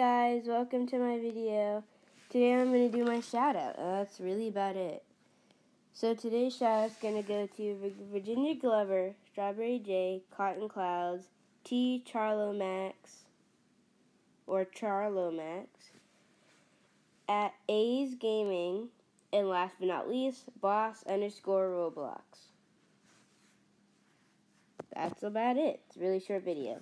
guys, welcome to my video. Today I'm going to do my shout out. Oh, that's really about it. So today's shout out is going to go to Virginia Glover, Strawberry J, Cotton Clouds, T Charlomax, or Charlomax, at A's Gaming, and last but not least, Boss underscore Roblox. That's about it. It's a really short video.